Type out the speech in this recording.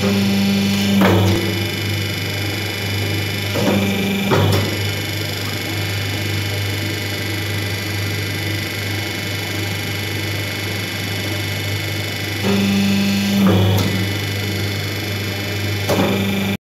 Música